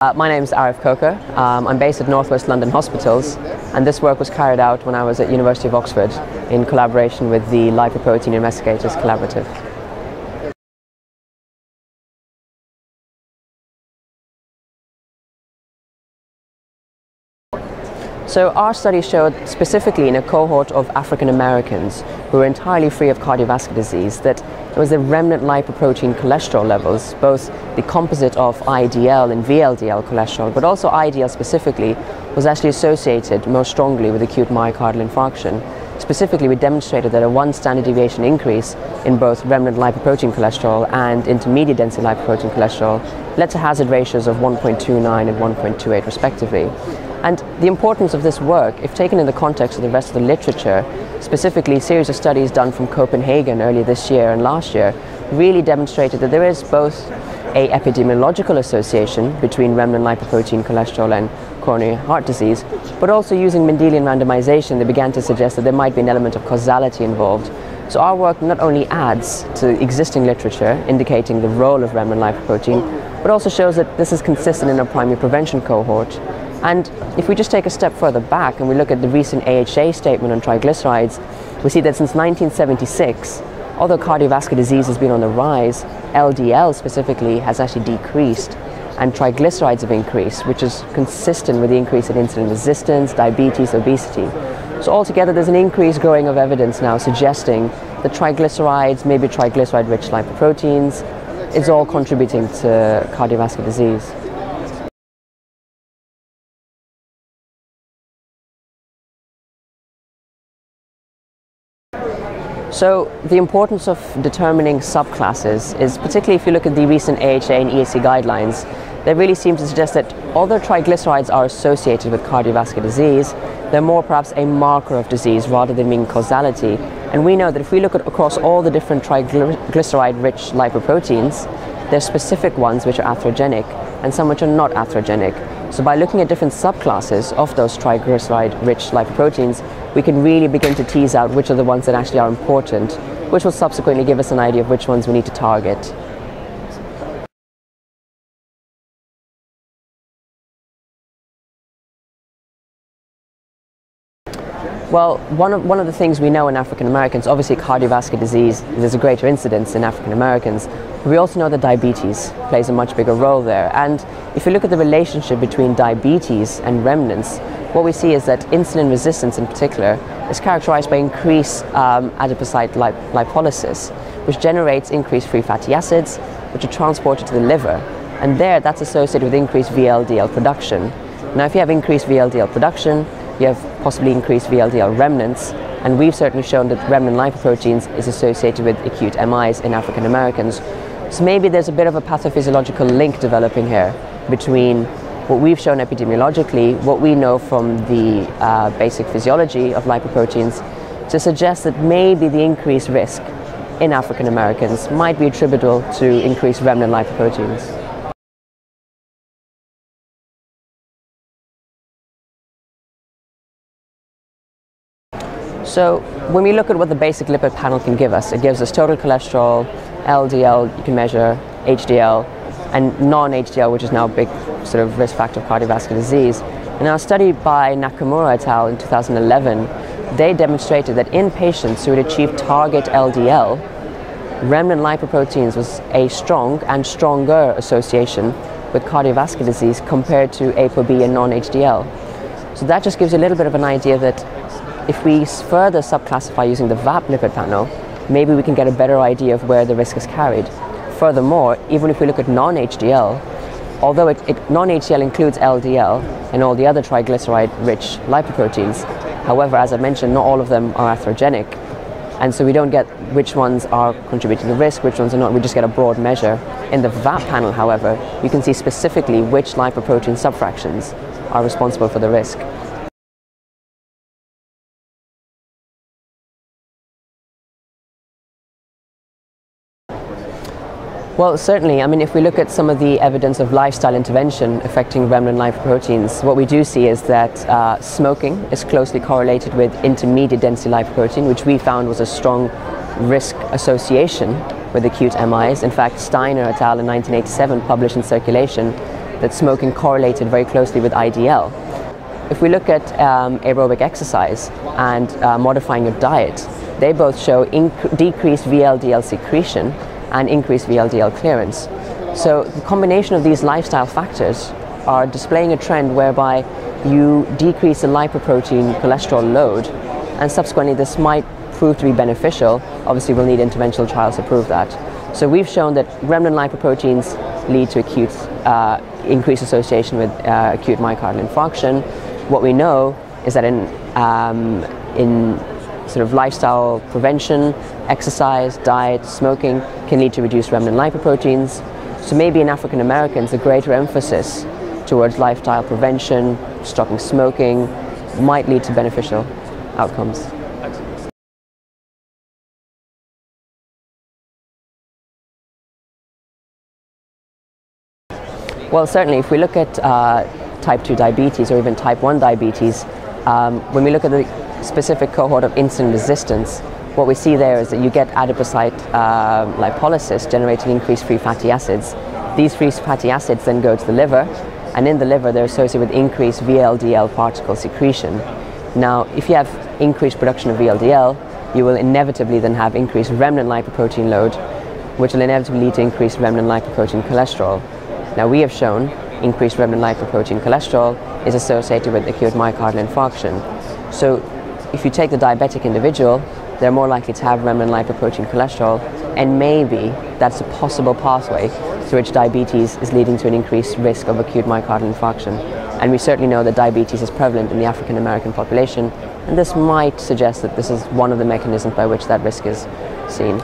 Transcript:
Uh, my name is Arif Khokhar. Um, I'm based at Northwest London Hospitals and this work was carried out when I was at University of Oxford in collaboration with the Lipoprotein Investigators Collaborative. So our study showed specifically in a cohort of African Americans who were entirely free of cardiovascular disease that there was the remnant lipoprotein cholesterol levels, both the composite of IDL and VLDL cholesterol, but also IDL specifically, was actually associated most strongly with acute myocardial infarction. Specifically, we demonstrated that a one standard deviation increase in both remnant lipoprotein cholesterol and intermediate density lipoprotein cholesterol led to hazard ratios of 1.29 and 1.28 respectively. And the importance of this work, if taken in the context of the rest of the literature, specifically a series of studies done from Copenhagen earlier this year and last year, really demonstrated that there is both a epidemiological association between remnant lipoprotein cholesterol and coronary heart disease, but also using Mendelian randomization, they began to suggest that there might be an element of causality involved. So our work not only adds to existing literature indicating the role of remnant lipoprotein, but also shows that this is consistent in a primary prevention cohort and if we just take a step further back and we look at the recent AHA statement on triglycerides, we see that since 1976, although cardiovascular disease has been on the rise, LDL specifically has actually decreased and triglycerides have increased, which is consistent with the increase in insulin resistance, diabetes, obesity. So altogether, there's an increase growing of evidence now suggesting that triglycerides, maybe triglyceride-rich lipoproteins, is all contributing to cardiovascular disease. So the importance of determining subclasses is particularly if you look at the recent AHA and ESC guidelines, they really seem to suggest that although triglycerides are associated with cardiovascular disease, they're more perhaps a marker of disease rather than being causality. And we know that if we look at across all the different triglyceride-rich lipoproteins, there's specific ones which are atherogenic and some which are not atherogenic. So by looking at different subclasses of those triglyceride-rich lipoproteins, we can really begin to tease out which are the ones that actually are important, which will subsequently give us an idea of which ones we need to target. Well, one of, one of the things we know in African Americans, obviously cardiovascular disease, there's a greater incidence in African Americans, we also know that diabetes plays a much bigger role there. And if you look at the relationship between diabetes and remnants, what we see is that insulin resistance in particular is characterized by increased um, adipocyte lip lipolysis, which generates increased free fatty acids, which are transported to the liver. And there, that's associated with increased VLDL production. Now, if you have increased VLDL production, you have possibly increased VLDL remnants, and we've certainly shown that remnant lipoproteins is associated with acute MIs in African Americans. So maybe there's a bit of a pathophysiological link developing here between what we've shown epidemiologically, what we know from the uh, basic physiology of lipoproteins, to suggest that maybe the increased risk in African Americans might be attributable to increased remnant lipoproteins. So when we look at what the basic lipid panel can give us, it gives us total cholesterol, LDL, you can measure HDL, and non-HDL, which is now a big sort of risk factor of cardiovascular disease. In our study by Nakamura et al. in 2011, they demonstrated that in patients who had achieved target LDL, remnant lipoproteins was a strong and stronger association with cardiovascular disease compared to ApoB and non-HDL. So that just gives you a little bit of an idea that if we further subclassify using the VAP lipid panel, maybe we can get a better idea of where the risk is carried. Furthermore, even if we look at non-HDL, although it, it, non-HDL includes LDL and all the other triglyceride-rich lipoproteins, however, as I mentioned, not all of them are atherogenic. And so we don't get which ones are contributing to risk, which ones are not. We just get a broad measure. In the VAP panel, however, you can see specifically which lipoprotein subfractions are responsible for the risk. Well, certainly. I mean, if we look at some of the evidence of lifestyle intervention affecting remnant lipoproteins, what we do see is that uh, smoking is closely correlated with intermediate density lipoprotein, which we found was a strong risk association with acute MIs. In fact, Steiner et al. in 1987 published in Circulation that smoking correlated very closely with IDL. If we look at um, aerobic exercise and uh, modifying your diet, they both show decreased VLDL secretion and increased VLDL clearance. So the combination of these lifestyle factors are displaying a trend whereby you decrease the lipoprotein cholesterol load and subsequently this might prove to be beneficial. Obviously we'll need interventional trials to prove that. So we've shown that remnant lipoproteins lead to acute uh, increased association with uh, acute myocardial infarction. What we know is that in, um, in sort of lifestyle prevention, exercise, diet, smoking can lead to reduced remnant lipoproteins. So maybe in African Americans, a greater emphasis towards lifestyle prevention, stopping smoking, might lead to beneficial outcomes. Well, certainly, if we look at uh, type 2 diabetes or even type 1 diabetes, um, when we look at the specific cohort of insulin resistance, what we see there is that you get adipocyte uh, lipolysis generating increased free fatty acids. These free fatty acids then go to the liver, and in the liver they're associated with increased VLDL particle secretion. Now, if you have increased production of VLDL, you will inevitably then have increased remnant lipoprotein load, which will inevitably lead to increased remnant lipoprotein cholesterol. Now we have shown increased remnant lipoprotein cholesterol is associated with acute myocardial infarction. So if you take the diabetic individual, they're more likely to have remnant lipoprotein cholesterol, and maybe that's a possible pathway through which diabetes is leading to an increased risk of acute myocardial infarction. And we certainly know that diabetes is prevalent in the African American population, and this might suggest that this is one of the mechanisms by which that risk is seen.